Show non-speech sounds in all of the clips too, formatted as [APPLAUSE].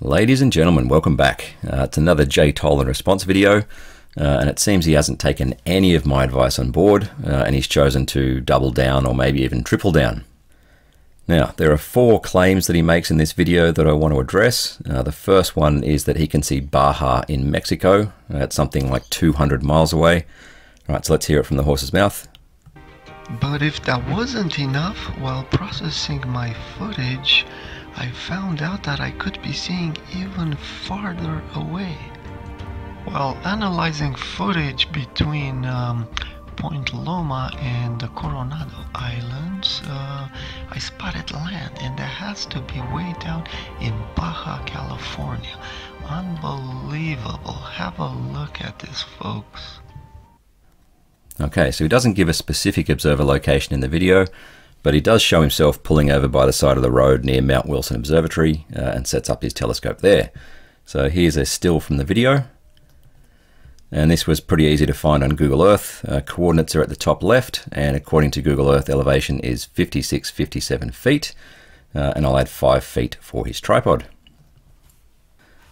Ladies and gentlemen, welcome back. Uh, it's another Jay Tolan response video, uh, and it seems he hasn't taken any of my advice on board, uh, and he's chosen to double down or maybe even triple down. Now, there are four claims that he makes in this video that I want to address. Uh, the first one is that he can see Baja in Mexico. That's something like 200 miles away. All right, so let's hear it from the horse's mouth. But if that wasn't enough, while processing my footage, I found out that I could be seeing even farther away. While analyzing footage between um, Point Loma and the Coronado Islands, uh, I spotted land, and that has to be way down in Baja California. Unbelievable. Have a look at this, folks. Okay, so he doesn't give a specific observer location in the video, but he does show himself pulling over by the side of the road near Mount Wilson Observatory uh, and sets up his telescope there. So here's a still from the video. And this was pretty easy to find on Google Earth. Uh, coordinates are at the top left, and according to Google Earth, elevation is 56, 57 feet. Uh, and I'll add 5 feet for his tripod.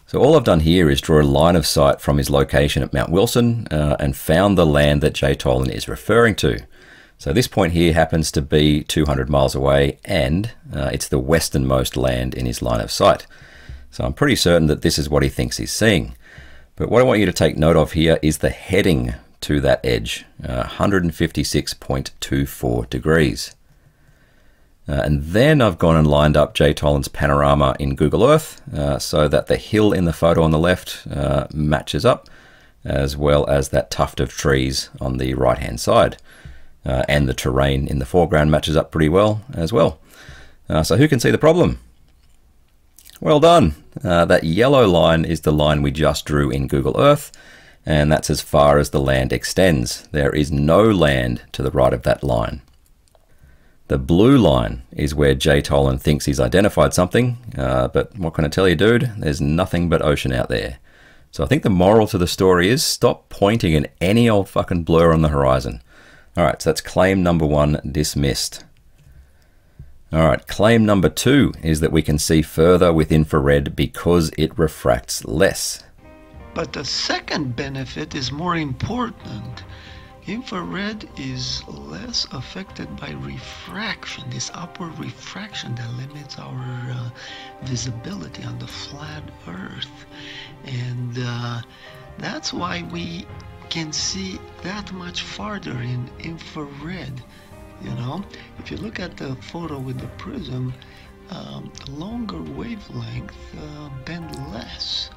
So all I've done here is draw a line of sight from his location at Mount Wilson uh, and found the land that Jay Tolan is referring to. So this point here happens to be 200 miles away and uh, it's the westernmost land in his line of sight. So I'm pretty certain that this is what he thinks he's seeing. But what I want you to take note of here is the heading to that edge, uh, 156.24 degrees. Uh, and then I've gone and lined up Jay Tolan's panorama in Google Earth uh, so that the hill in the photo on the left uh, matches up, as well as that tuft of trees on the right hand side. Uh, and the terrain in the foreground matches up pretty well as well. Uh, so who can see the problem? Well done. Uh, that yellow line is the line we just drew in Google Earth, and that's as far as the land extends. There is no land to the right of that line. The blue line is where Jay Tolan thinks he's identified something, uh, but what can I tell you, dude? There's nothing but ocean out there. So I think the moral to the story is stop pointing at any old fucking blur on the horizon. Alright, so that's claim number one dismissed. Alright, claim number two is that we can see further with infrared because it refracts less. But the second benefit is more important. Infrared is less affected by refraction, this upward refraction that limits our uh, visibility on the flat earth. And uh, that's why we can see that much farther in infrared. You know, if you look at the photo with the prism, um, longer wavelength uh, bend less.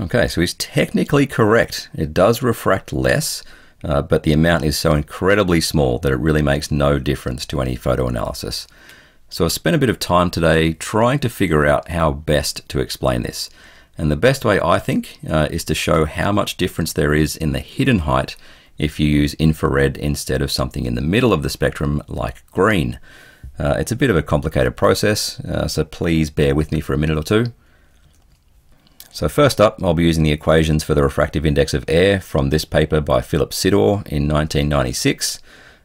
Okay, so he's technically correct. It does refract less, uh, but the amount is so incredibly small that it really makes no difference to any photo analysis. So I spent a bit of time today trying to figure out how best to explain this. And the best way I think uh, is to show how much difference there is in the hidden height if you use infrared instead of something in the middle of the spectrum like green. Uh, it's a bit of a complicated process, uh, so please bear with me for a minute or two. So first up, I'll be using the equations for the refractive index of air from this paper by Philip Ciddor in 1996.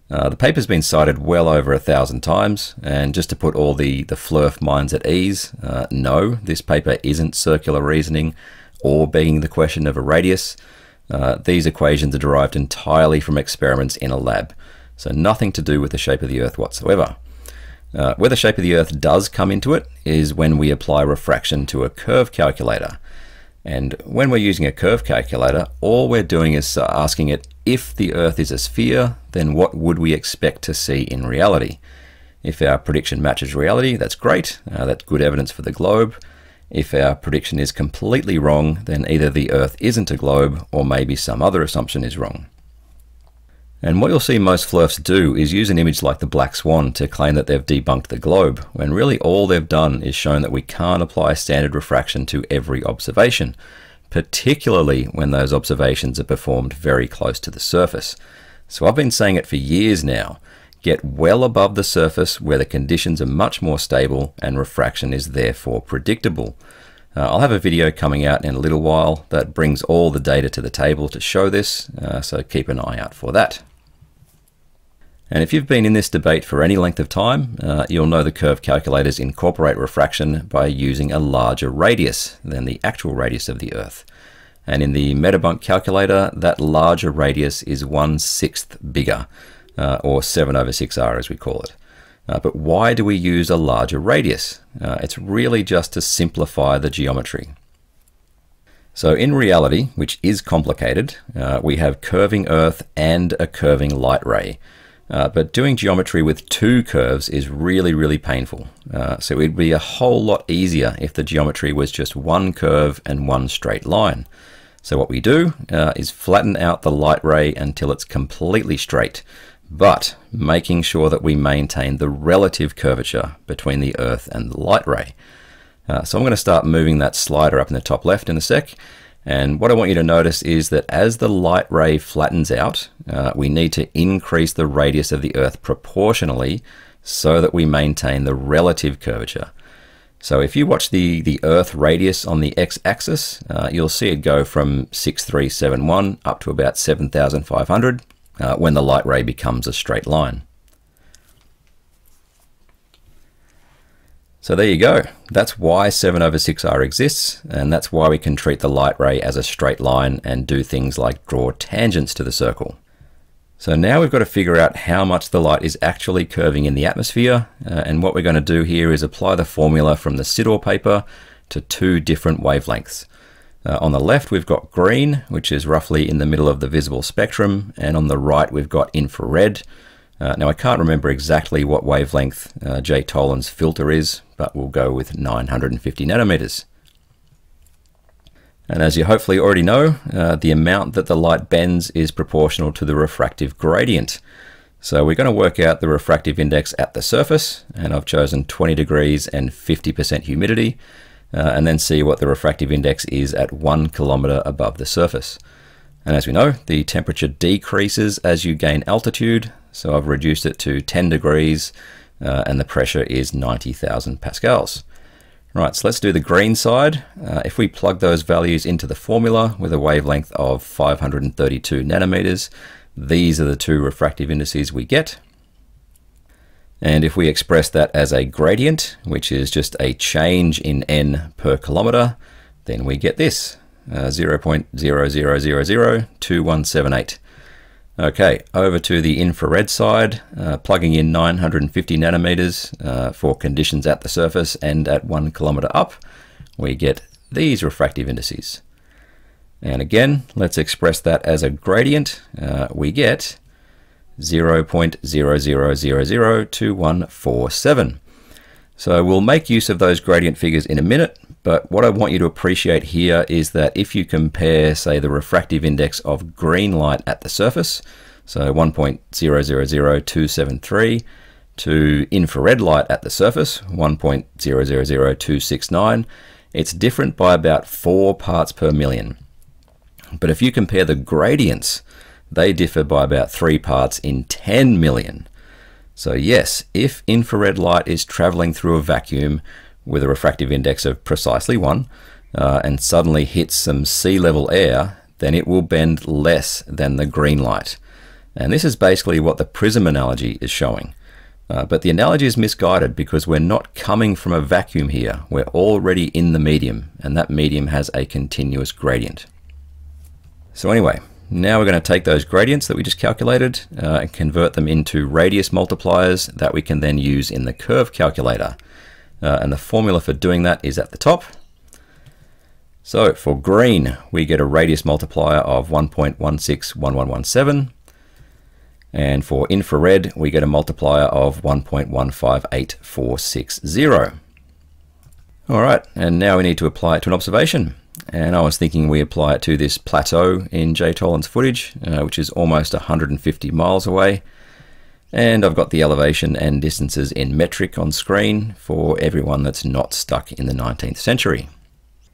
Uh, the paper's been cited well over a thousand times, and just to put all the, the FLERF minds at ease, uh, no, this paper isn't circular reasoning or begging the question of a radius. Uh, these equations are derived entirely from experiments in a lab, so nothing to do with the shape of the Earth whatsoever. Uh, where the shape of the Earth does come into it is when we apply refraction to a curve calculator. And when we're using a curve calculator, all we're doing is asking it if the Earth is a sphere, then what would we expect to see in reality? If our prediction matches reality, that's great. Uh, that's good evidence for the globe. If our prediction is completely wrong, then either the Earth isn't a globe or maybe some other assumption is wrong. And what you'll see most FLERFs do is use an image like the Black Swan to claim that they've debunked the globe, when really all they've done is shown that we can't apply standard refraction to every observation, particularly when those observations are performed very close to the surface. So I've been saying it for years now. Get well above the surface where the conditions are much more stable and refraction is therefore predictable. Uh, I'll have a video coming out in a little while that brings all the data to the table to show this, uh, so keep an eye out for that. And if you've been in this debate for any length of time, uh, you'll know the curve calculators incorporate refraction by using a larger radius than the actual radius of the Earth. And in the Metabunk calculator, that larger radius is one sixth bigger, uh, or 7 over 6r as we call it. Uh, but why do we use a larger radius? Uh, it's really just to simplify the geometry. So in reality, which is complicated, uh, we have curving Earth and a curving light ray. Uh, but doing geometry with two curves is really, really painful. Uh, so it'd be a whole lot easier if the geometry was just one curve and one straight line. So what we do uh, is flatten out the light ray until it's completely straight, but making sure that we maintain the relative curvature between the Earth and the light ray. Uh, so I'm going to start moving that slider up in the top left in a sec, and what I want you to notice is that as the light ray flattens out, uh, we need to increase the radius of the Earth proportionally so that we maintain the relative curvature. So if you watch the, the Earth radius on the x-axis, uh, you'll see it go from 6371 up to about 7500 uh, when the light ray becomes a straight line. So there you go. That's why 7 over 6r exists, and that's why we can treat the light ray as a straight line and do things like draw tangents to the circle. So now we've got to figure out how much the light is actually curving in the atmosphere, uh, and what we're going to do here is apply the formula from the Ciddor paper to two different wavelengths. Uh, on the left we've got green, which is roughly in the middle of the visible spectrum, and on the right we've got infrared, uh, now I can't remember exactly what wavelength uh, J. Tolan's filter is, but we'll go with 950 nanometers. And as you hopefully already know, uh, the amount that the light bends is proportional to the refractive gradient. So we're going to work out the refractive index at the surface, and I've chosen 20 degrees and 50% humidity, uh, and then see what the refractive index is at one kilometer above the surface. And as we know, the temperature decreases as you gain altitude, so I've reduced it to 10 degrees uh, and the pressure is 90,000 pascals. Right, so let's do the green side. Uh, if we plug those values into the formula with a wavelength of 532 nanometers, these are the two refractive indices we get. And if we express that as a gradient, which is just a change in n per kilometer, then we get this, uh, 0.00002178. Okay, over to the infrared side, uh, plugging in 950 nanometers uh, for conditions at the surface and at one kilometer up, we get these refractive indices. And again, let's express that as a gradient. Uh, we get 0.00002147. So we'll make use of those gradient figures in a minute, but what I want you to appreciate here is that if you compare, say, the refractive index of green light at the surface, so 1.000273, to infrared light at the surface, 1.000269, it's different by about 4 parts per million. But if you compare the gradients, they differ by about 3 parts in 10 million. So yes, if infrared light is traveling through a vacuum, with a refractive index of precisely 1 uh, and suddenly hits some sea level air, then it will bend less than the green light. And this is basically what the prism analogy is showing. Uh, but the analogy is misguided because we're not coming from a vacuum here. We're already in the medium, and that medium has a continuous gradient. So anyway, now we're going to take those gradients that we just calculated uh, and convert them into radius multipliers that we can then use in the curve calculator. Uh, and the formula for doing that is at the top. So for green, we get a radius multiplier of 1.161117. And for infrared, we get a multiplier of 1.158460. All right, and now we need to apply it to an observation. And I was thinking we apply it to this plateau in J. Tolan's footage, uh, which is almost 150 miles away. And I've got the elevation and distances in metric on screen for everyone that's not stuck in the 19th century.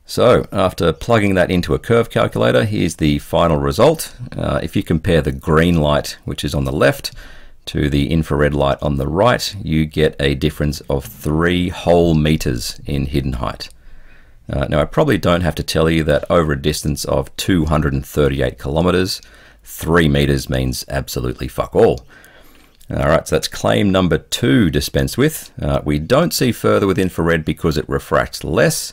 So after plugging that into a curve calculator, here's the final result. Uh, if you compare the green light, which is on the left, to the infrared light on the right, you get a difference of three whole meters in hidden height. Uh, now I probably don't have to tell you that over a distance of 238 kilometers, three meters means absolutely fuck all. All right, so that's claim number two dispensed with. Uh, we don't see further with infrared because it refracts less.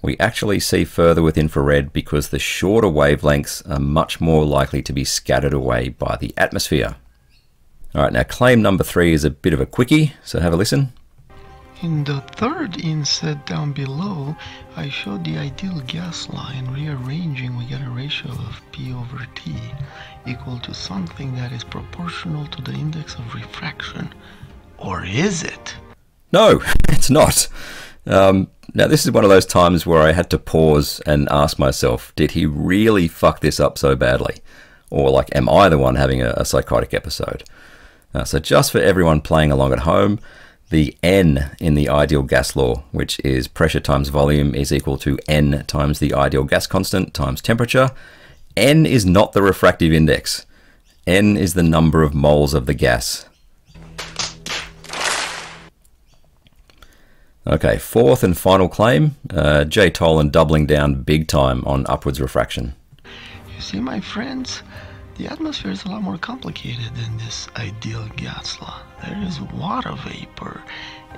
We actually see further with infrared because the shorter wavelengths are much more likely to be scattered away by the atmosphere. All right, now claim number three is a bit of a quickie, so have a listen. In the third inset down below, I showed the ideal gas line rearranging we get a ratio of P over T equal to something that is proportional to the index of refraction. Or is it? No, [LAUGHS] it's not. Um, now, this is one of those times where I had to pause and ask myself, did he really fuck this up so badly? Or, like, am I the one having a, a psychotic episode? Uh, so, just for everyone playing along at home, the N in the ideal gas law, which is pressure times volume, is equal to N times the ideal gas constant times temperature. N is not the refractive index. N is the number of moles of the gas. Okay, fourth and final claim, uh, Jay Tolan doubling down big time on upwards refraction. You see, my friends, the atmosphere is a lot more complicated than this ideal gas law. There is water vapor,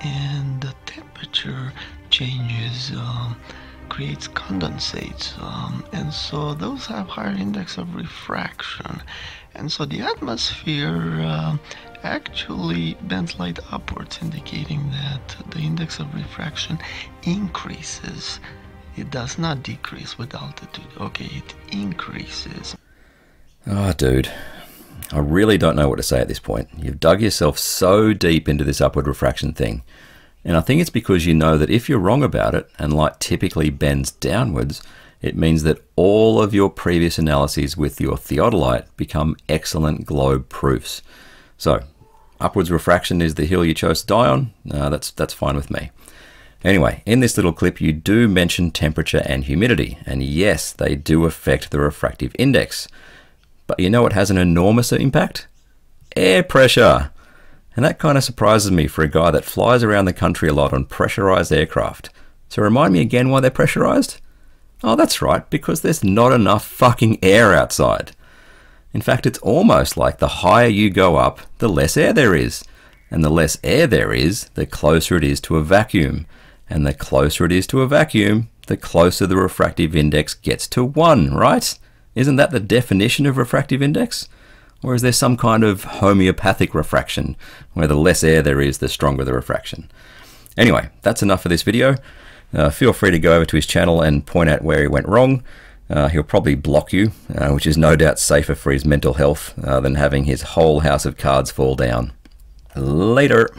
and the temperature changes, um, creates condensates, um, and so those have higher index of refraction. And so the atmosphere uh, actually bends light upwards, indicating that the index of refraction increases. It does not decrease with altitude. Okay, it increases. Oh, dude. I really don't know what to say at this point. You've dug yourself so deep into this upward refraction thing. And I think it's because you know that if you're wrong about it, and light typically bends downwards, it means that all of your previous analyses with your theodolite become excellent globe proofs. So, upwards refraction is the hill you chose to die on. Uh, that's, that's fine with me. Anyway, in this little clip, you do mention temperature and humidity, and yes, they do affect the refractive index. But you know what has an enormous impact? Air pressure. And that kind of surprises me for a guy that flies around the country a lot on pressurized aircraft. So remind me again why they're pressurized? Oh, that's right, because there's not enough fucking air outside. In fact, it's almost like the higher you go up, the less air there is. And the less air there is, the closer it is to a vacuum. And the closer it is to a vacuum, the closer the refractive index gets to 1, right? Isn't that the definition of refractive index? Or is there some kind of homeopathic refraction, where the less air there is, the stronger the refraction? Anyway, that's enough for this video. Uh, feel free to go over to his channel and point out where he went wrong. Uh, he'll probably block you, uh, which is no doubt safer for his mental health uh, than having his whole house of cards fall down. Later.